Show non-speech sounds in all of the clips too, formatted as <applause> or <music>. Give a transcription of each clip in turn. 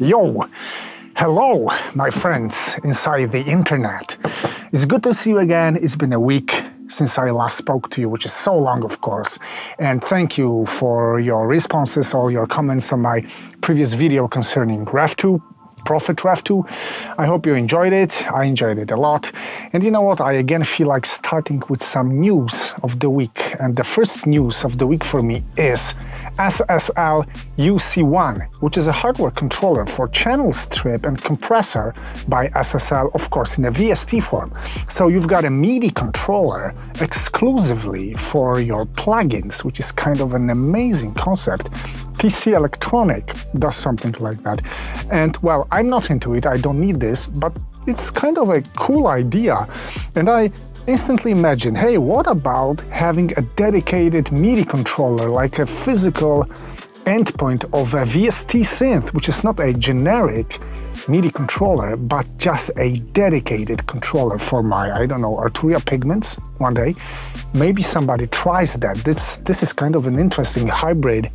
Yo! Hello, my friends inside the internet. It's good to see you again. It's been a week since I last spoke to you, which is so long, of course. And thank you for your responses, all your comments on my previous video concerning Rev2 Prophet Rev 2. I hope you enjoyed it. I enjoyed it a lot. And you know what? I again feel like starting with some news of the week. And the first news of the week for me is SSL UC1, which is a hardware controller for channel strip and compressor by SSL, of course, in a VST form. So you've got a MIDI controller exclusively for your plugins, which is kind of an amazing concept. TC Electronic does something like that. And well, I'm not into it, I don't need this, but it's kind of a cool idea. And I instantly imagine, hey, what about having a dedicated MIDI controller, like a physical endpoint of a VST synth, which is not a generic MIDI controller, but just a dedicated controller for my, I don't know, Arturia pigments one day. Maybe somebody tries that. This, this is kind of an interesting hybrid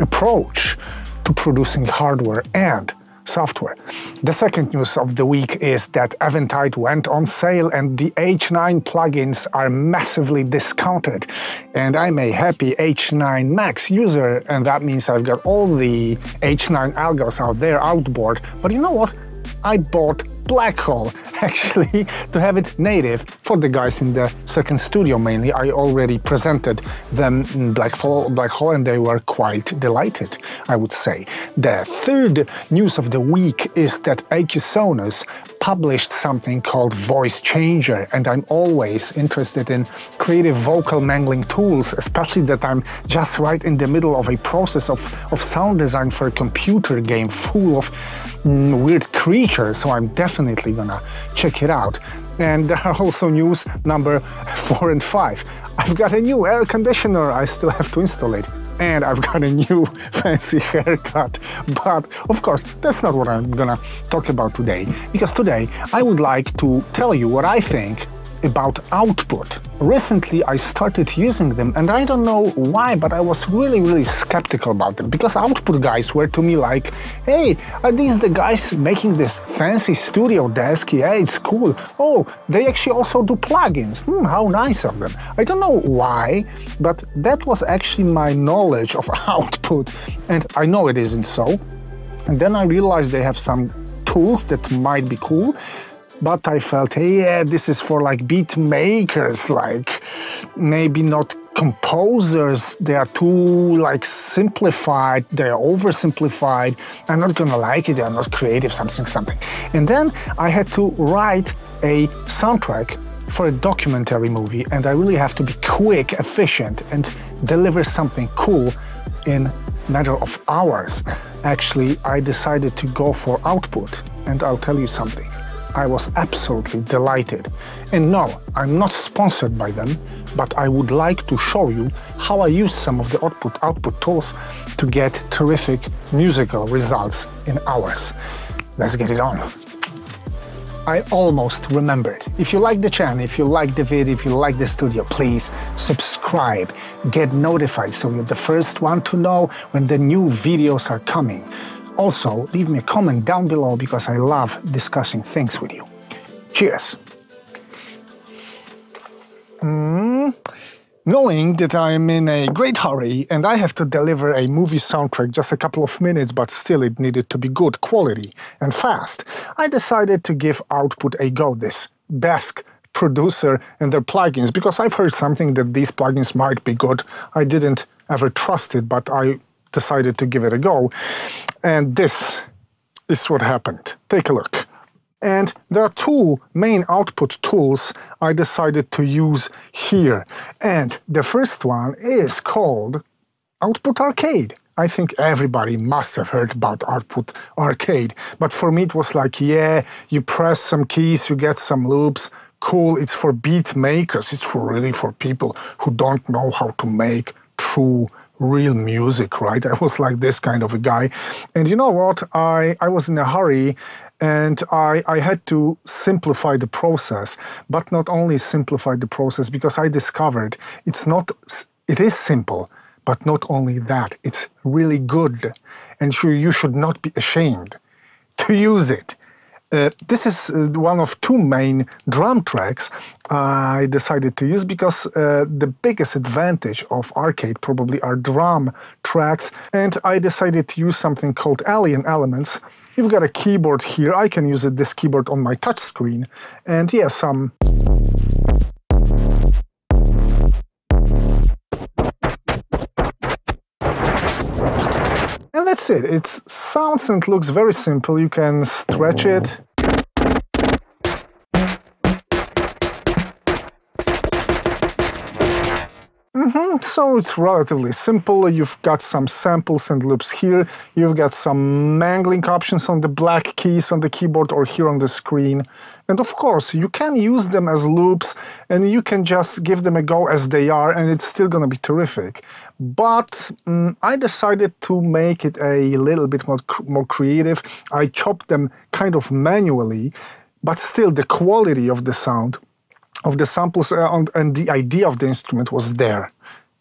approach to producing hardware and software. The second news of the week is that Eventide went on sale and the H9 plugins are massively discounted. And I'm a happy H9 Max user, and that means I've got all the H9 algos out there outboard. But you know what? I bought Black Hole, <laughs> actually, to have it native for the guys in the second studio mainly. I already presented them Black Hole, Black Hole and they were quite delighted, I would say. The third news of the week is that Accusonus published something called Voice Changer, and I'm always interested in creative vocal mangling tools, especially that I'm just right in the middle of a process of, of sound design for a computer game full of Mm, weird creature, so I'm definitely gonna check it out. And there are also news number <laughs> four and five. I've got a new air conditioner, I still have to install it and I've got a new <laughs> fancy haircut. But of course, that's not what I'm gonna talk about today, because today I would like to tell you what I think about output. Recently I started using them and I don't know why, but I was really, really skeptical about them because output guys were to me like, hey, are these the guys making this fancy studio desk? Yeah, it's cool. Oh, they actually also do plugins. Hmm, how nice of them. I don't know why, but that was actually my knowledge of <laughs> output and I know it isn't so. And then I realized they have some tools that might be cool but I felt, hey, yeah, this is for like beat makers, like maybe not composers. They are too like simplified, they're oversimplified. I'm not gonna like it, they're not creative, something, something. And then I had to write a soundtrack for a documentary movie, and I really have to be quick, efficient, and deliver something cool in matter of hours. Actually, I decided to go for output, and I'll tell you something. I was absolutely delighted. And no, I'm not sponsored by them, but I would like to show you how I use some of the output, output tools to get terrific musical results in hours. Let's get it on. I almost remembered. If you like the channel, if you like the video, if you like the studio, please subscribe, get notified so you're the first one to know when the new videos are coming. Also, leave me a comment down below because I love discussing things with you. Cheers! Mm. Knowing that I'm in a great hurry and I have to deliver a movie soundtrack just a couple of minutes, but still it needed to be good quality and fast, I decided to give Output a go this desk producer and their plugins because I've heard something that these plugins might be good. I didn't ever trust it, but I decided to give it a go. And this is what happened. Take a look. And there are two main output tools I decided to use here. And the first one is called Output Arcade. I think everybody must have heard about Output Arcade. But for me, it was like, yeah, you press some keys, you get some loops. Cool, it's for beat makers. It's for really for people who don't know how to make true real music, right? I was like this kind of a guy. And you know what? I, I was in a hurry and I, I had to simplify the process, but not only simplify the process because I discovered it's not, it is simple, But not only that, it's really good. And sure, you should not be ashamed to use it. Uh, this is uh, one of two main drum tracks I decided to use because uh, the biggest advantage of arcade probably are drum tracks. And I decided to use something called Alien Elements. You've got a keyboard here, I can use it, this keyboard on my touch screen and yeah, some that's it. It sounds and looks very simple. You can stretch it. Oh. Mm -hmm. So it's relatively simple. You've got some samples and loops here. You've got some mangling options on the black keys on the keyboard or here on the screen. And of course, you can use them as loops and you can just give them a go as they are and it's still going to be terrific. But um, I decided to make it a little bit more, more creative. I chopped them kind of manually, but still the quality of the sound of the samples uh, and the idea of the instrument was there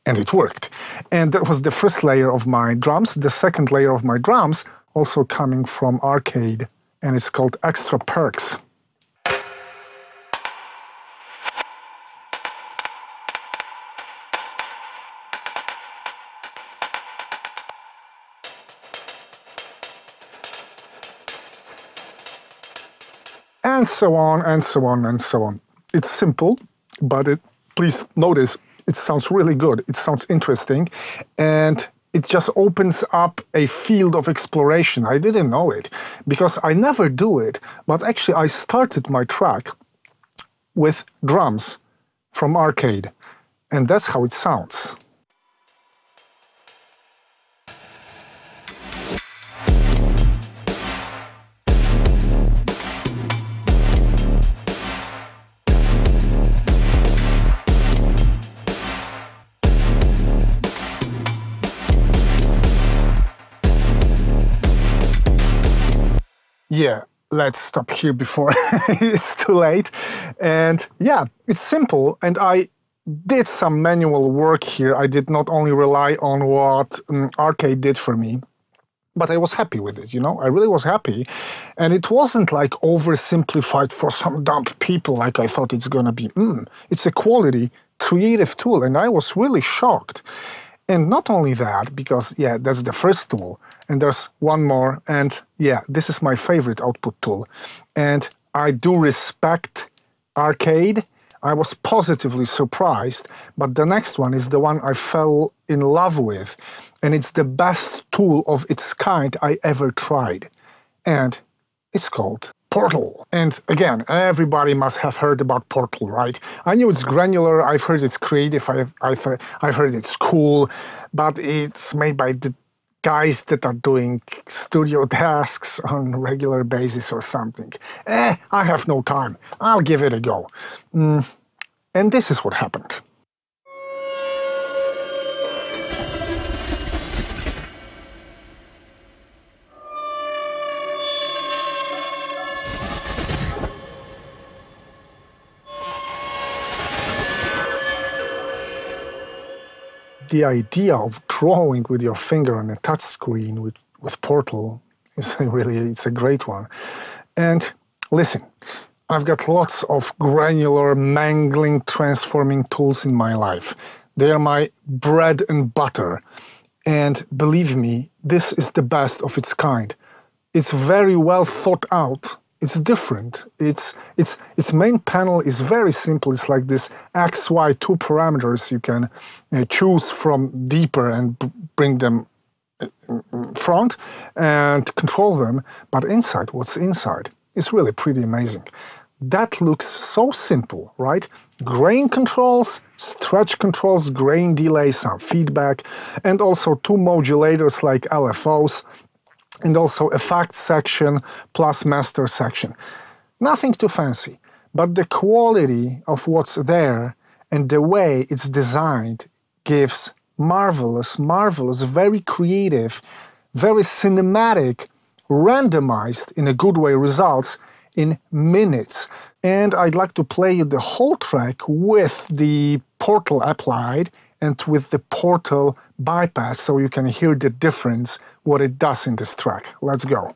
and it worked. And that was the first layer of my drums. The second layer of my drums also coming from arcade and it's called Extra Perks. And so on and so on and so on. It's simple, but it, please notice it sounds really good. It sounds interesting. And it just opens up a field of exploration. I didn't know it because I never do it. But actually, I started my track with drums from arcade. And that's how it sounds. Yeah, let's stop here before <laughs> it's too late. And yeah, it's simple. And I did some manual work here. I did not only rely on what um, Arcade did for me, but I was happy with it, you know? I really was happy. And it wasn't like oversimplified for some dumb people like I thought it's gonna be. Mm, it's a quality, creative tool, and I was really shocked. And not only that, because, yeah, that's the first tool, and there's one more, and yeah, this is my favorite output tool. And I do respect Arcade. I was positively surprised, but the next one is the one I fell in love with, and it's the best tool of its kind I ever tried. And it's called Portal. And again, everybody must have heard about Portal, right? I knew it's granular, I've heard it's creative, I've, I've, I've heard it's cool, but it's made by the guys that are doing studio <laughs> tasks on regular basis or something. Eh, I have no time. I'll give it a go. Mm. And this is what happened. The idea of drawing with your finger on a touch screen with, with Portal is <laughs> really it's a great one. And listen, I've got lots of granular, mangling, transforming tools in my life. They are my bread and butter. And believe me, this is the best of its kind. It's very well thought out it's different. It's, it's, its main panel is very simple. It's like this X, Y, two parameters you can uh, choose from deeper and bring them uh, front and control them. But inside, what's inside is really pretty amazing. That looks so simple, right? Grain controls, stretch controls, grain delay, some feedback, and also two modulators like LFOs and also effects section plus master section. Nothing too fancy, but the quality of what's there and the way it's designed gives marvelous, marvelous, very creative, very cinematic, randomized in a good way results in minutes. And I'd like to play you the whole track with the portal applied and with the portal bypass so you can hear the difference, what it does in this track. Let's go.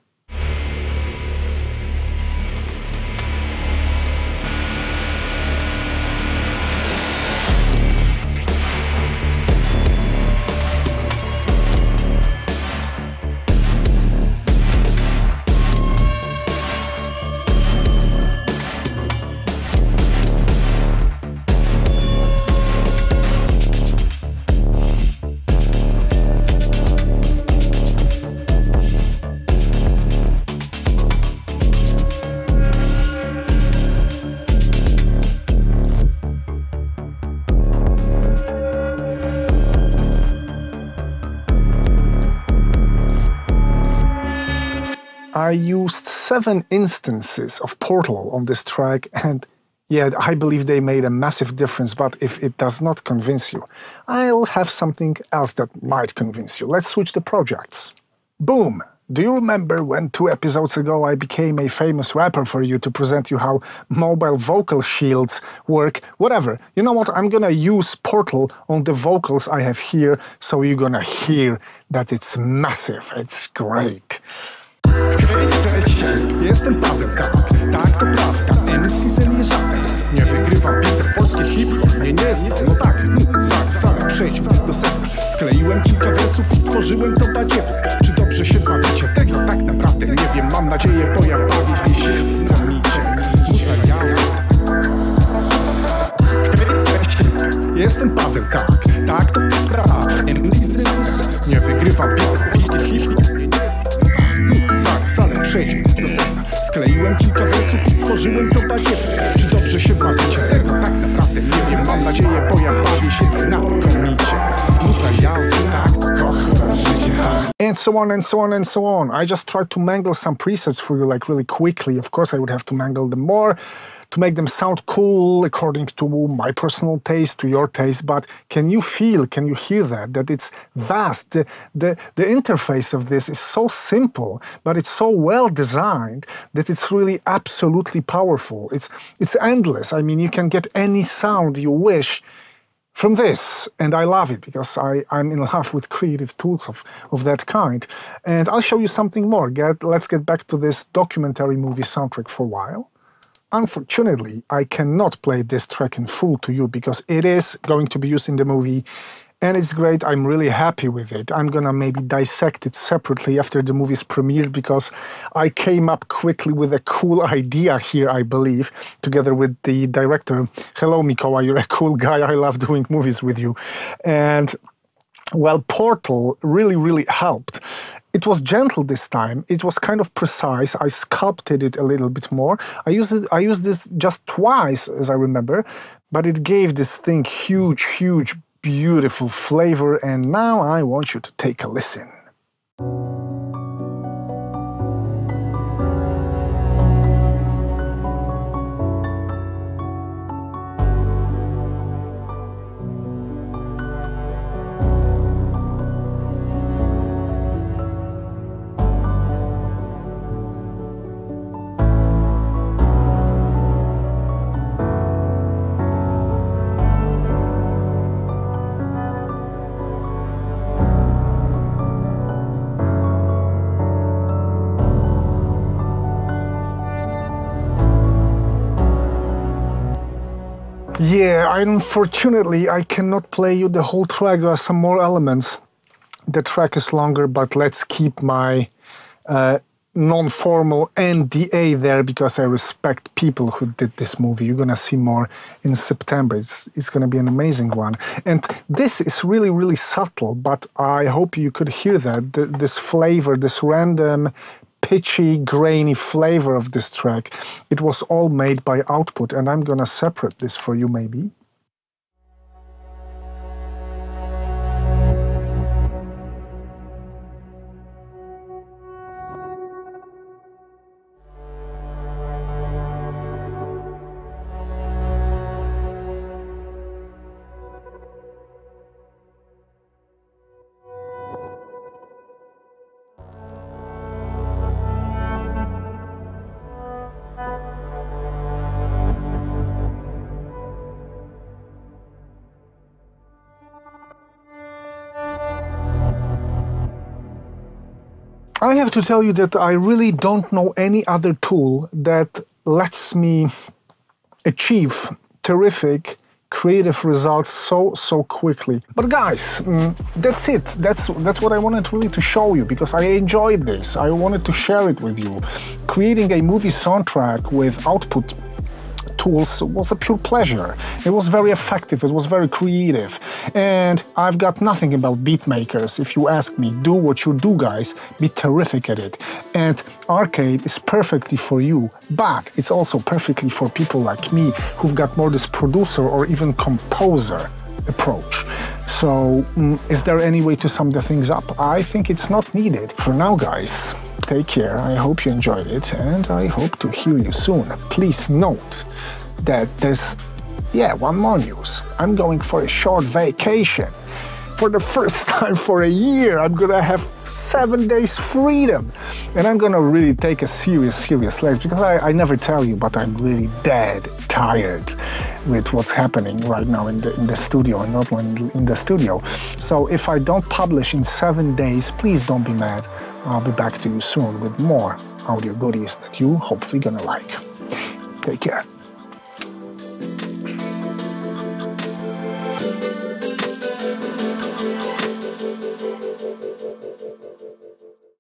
Used seven instances of Portal on this track and yeah, I believe they made a massive difference, but if it does not convince you, I'll have something else that might convince you. Let's switch the projects. Boom! Do you remember when two episodes ago I became a famous rapper for you to present you how mobile vocal shields work? Whatever. You know what? I'm gonna use Portal on the vocals I have here, so you're gonna hear that it's massive. It's great. Jestem Paweł, tak, tak to prawda MC ze mnie żaden, nie wygrywam. Bitew polski hip-hop nie zna, no tak, za, same przejdźmy do sedna. Skleiłem kilka wersów i stworzyłem to badziewie. Czy dobrze się bawicie? Tego tak naprawdę nie wiem. Mam nadzieję, bo Tego tak naprawdę nie wiem Mam nadzieję, bo ja bawię się znakomicie tak życie And so on and so on and so on. I just tried to mangle some presets for you like really quickly. Of course I would have to mangle them more to make them sound cool according to my personal taste, to your taste, but can you feel, can you hear that, that it's vast? The, the, the interface of this is so simple, but it's so well designed that it's really absolutely powerful. It's, it's endless. I mean, you can get any sound you wish from this and i love it because I, i'm in love with creative tools of, of that kind and i'll show you something more get, let's get back to this documentary movie soundtrack for a while Unfortunately, I cannot play this track in full to you because it is going to be used in the movie and it's great. I'm really happy with it. I'm gonna maybe dissect it separately after the movie's premiere because I came up quickly with a cool idea here, I believe, together with the director. Hello, Mikołaj, you're a cool guy. I love doing movies with you. And well, Portal really, really helped. It was gentle this time. It was kind of precise. I sculpted it a little bit more. I used it, I used this just twice, as I remember, but it gave this thing huge, huge, beautiful flavor. And now I want you to take a listen. Yeah, unfortunately, I cannot play you the whole track. There are some more elements. The track is longer, but let's keep my uh, non-formal NDA there because I respect people who did this movie. You're gonna see more in September. It's, it's gonna be an amazing one. And this is really, really subtle, but I hope you could hear that. The, this flavor, this random pitchy, grainy flavor of this track. It was all made by Output, and I'm gonna separate this for you maybe. I have to tell you that I really don't know any other tool that lets me achieve terrific creative results so so quickly. But guys mm, that's it. That's that's what i wanted really to show you because i enjoyed this. I wanted to share it with you. Creating a movie soundtrack with output tools was a pure pleasure. It was very effective, it was very creative. And I've got nothing about beat makers. If you ask me, do what you do, guys, be terrific at it. And arcade is perfectly for you, but it's also perfectly for people like me who've got more this producer or even composer approach. So, mm, is there any way to sum the things up? I think it's not needed. For now, guys, Take care, I hope you enjoyed it, and I hope to hear you soon. Please note that there's, yeah, one more news. I'm going for a short vacation. For the first <laughs> time for a year, I'm gonna have seven days freedom. And I'm gonna really take a serious, serious lesson because I, I never tell you, but I'm really dead tired with what's happening right now in the, in the studio and not in, in the studio. So if I don't publish in seven days, please don't be mad. I'll be back to you soon with more audio goodies that you hopefully gonna like. Take care.